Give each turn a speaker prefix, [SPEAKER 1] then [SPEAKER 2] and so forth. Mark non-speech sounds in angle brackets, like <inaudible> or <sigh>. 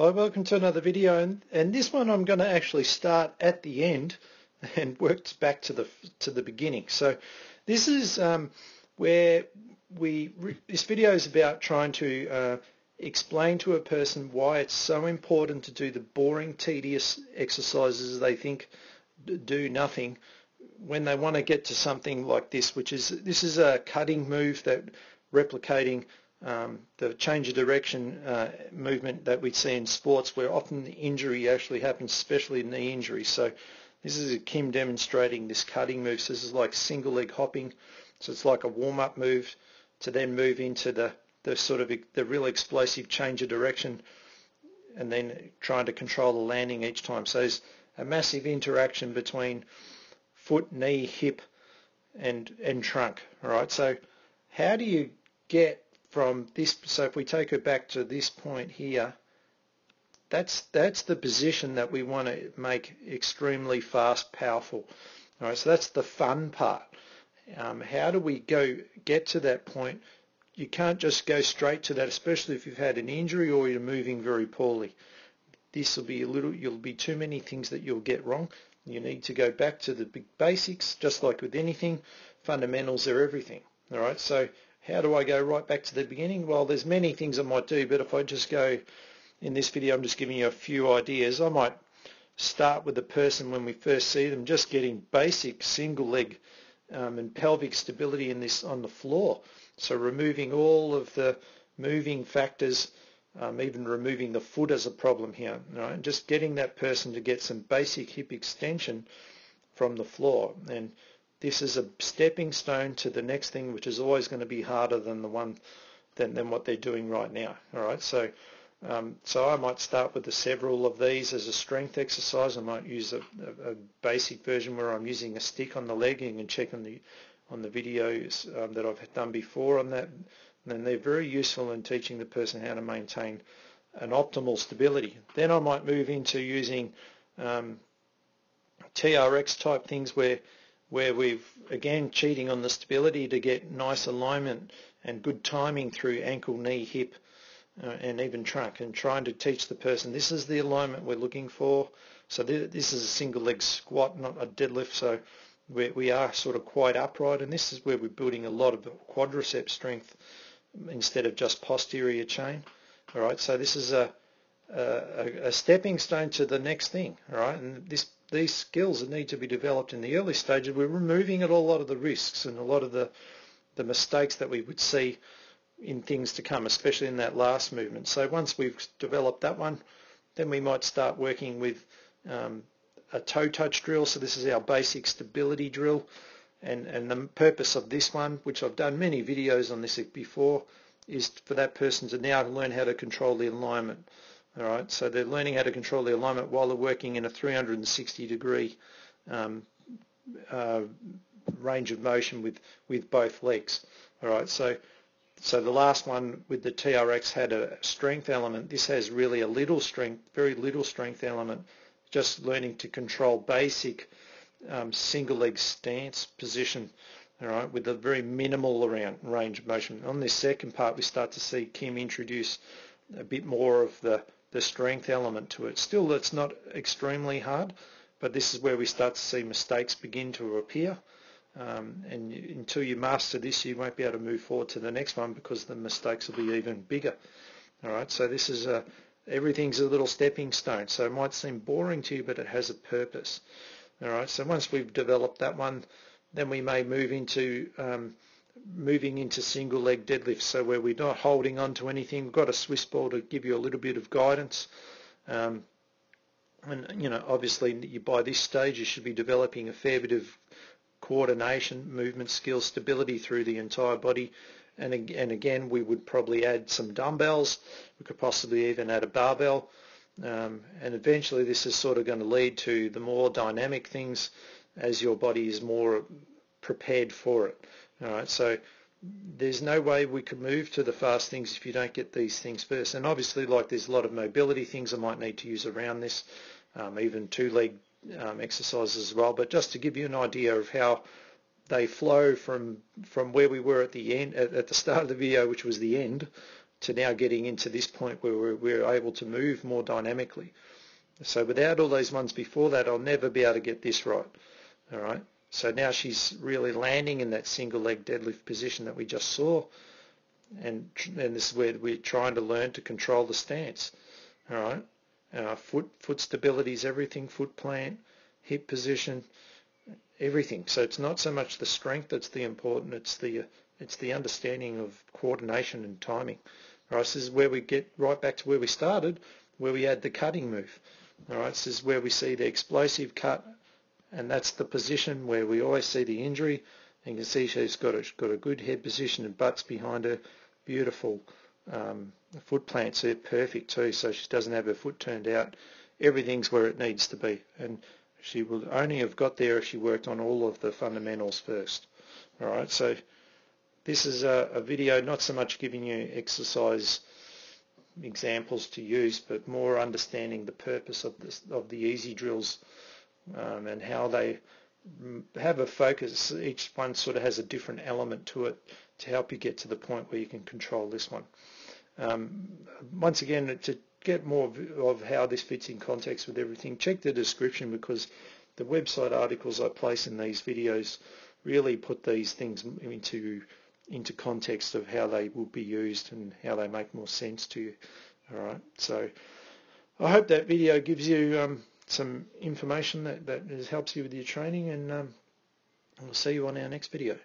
[SPEAKER 1] Hi, welcome to another video and, and this one I'm going to actually start at the end <laughs> and work back to the to the beginning. So this is um, where we this video is about trying to uh, explain to a person why it's so important to do the boring, tedious exercises they think do nothing when they want to get to something like this, which is this is a cutting move that replicating um, the change of direction uh, movement that we see in sports where often the injury actually happens, especially knee injury. So this is Kim demonstrating this cutting move. So this is like single leg hopping. So it's like a warm-up move to then move into the, the sort of the real explosive change of direction and then trying to control the landing each time. So there's a massive interaction between foot, knee, hip and, and trunk. All right. So how do you get from this, so if we take her back to this point here, that's that's the position that we want to make extremely fast, powerful. All right, so that's the fun part. Um, how do we go get to that point? You can't just go straight to that, especially if you've had an injury or you're moving very poorly. This will be a little, you'll be too many things that you'll get wrong. You need to go back to the big basics, just like with anything. Fundamentals are everything. All right, so how do I go right back to the beginning? Well, there's many things I might do, but if I just go in this video, I'm just giving you a few ideas. I might start with the person when we first see them, just getting basic single leg um, and pelvic stability in this on the floor. So removing all of the moving factors, um, even removing the foot as a problem here, right? And just getting that person to get some basic hip extension from the floor. And this is a stepping stone to the next thing, which is always going to be harder than the one than, than what they're doing right now. All right, so um, so I might start with the several of these as a strength exercise. I might use a, a, a basic version where I'm using a stick on the leg. Can check on the on the videos um, that I've done before on that. And they're very useful in teaching the person how to maintain an optimal stability. Then I might move into using um, TRX type things where where we've again cheating on the stability to get nice alignment and good timing through ankle, knee, hip uh, and even trunk and trying to teach the person this is the alignment we're looking for. So th this is a single leg squat, not a deadlift. So we, we are sort of quite upright and this is where we're building a lot of quadricep strength instead of just posterior chain. All right, so this is a, a, a stepping stone to the next thing. Right, and this these skills that need to be developed in the early stages, we're removing a lot of the risks and a lot of the, the mistakes that we would see in things to come, especially in that last movement. So once we've developed that one, then we might start working with um, a toe touch drill. So this is our basic stability drill. And, and the purpose of this one, which I've done many videos on this before, is for that person to now learn how to control the alignment. All right, so they're learning how to control the alignment while they're working in a 360 degree um, uh, range of motion with, with both legs. All right, so so the last one with the TRX had a strength element. This has really a little strength, very little strength element, just learning to control basic um, single leg stance position, all right, with a very minimal around range of motion. On this second part, we start to see Kim introduce a bit more of the the strength element to it. Still, it's not extremely hard, but this is where we start to see mistakes begin to appear. Um, and until you master this, you won't be able to move forward to the next one because the mistakes will be even bigger. All right, so this is a everything's a little stepping stone. So it might seem boring to you, but it has a purpose. All right, so once we've developed that one, then we may move into um, moving into single leg deadlifts, so where we're not holding on to anything. We've got a Swiss ball to give you a little bit of guidance. Um, and, you know, obviously you, by this stage you should be developing a fair bit of coordination, movement skills, stability through the entire body. And, and again, we would probably add some dumbbells. We could possibly even add a barbell. Um, and eventually this is sort of going to lead to the more dynamic things as your body is more prepared for it. All right, so there's no way we could move to the fast things if you don't get these things first. And obviously, like there's a lot of mobility things I might need to use around this, um, even two-leg um, exercises as well. But just to give you an idea of how they flow from from where we were at the end at, at the start of the video, which was the end, to now getting into this point where we're, we're able to move more dynamically. So without all those ones before that, I'll never be able to get this right. All right. So now she's really landing in that single leg deadlift position that we just saw. And, and this is where we're trying to learn to control the stance. All right. Uh, foot, foot stability is everything, foot plant, hip position, everything. So it's not so much the strength that's the important, it's the, it's the understanding of coordination and timing. All right, this is where we get right back to where we started, where we had the cutting move. All right, this is where we see the explosive cut and that's the position where we always see the injury. And you can see she's got a, got a good head position and butts behind her. Beautiful um, foot plants are perfect too, so she doesn't have her foot turned out. Everything's where it needs to be. And she would only have got there if she worked on all of the fundamentals first. All right, so this is a, a video not so much giving you exercise examples to use, but more understanding the purpose of, this, of the easy drills um, and how they have a focus. Each one sort of has a different element to it to help you get to the point where you can control this one. Um, once again, to get more of, how this fits in context with everything, check the description because the website articles I place in these videos really put these things into into context of how they will be used and how they make more sense to you. All right, so I hope that video gives you um, some information that, that helps you with your training and um, we'll see you on our next video.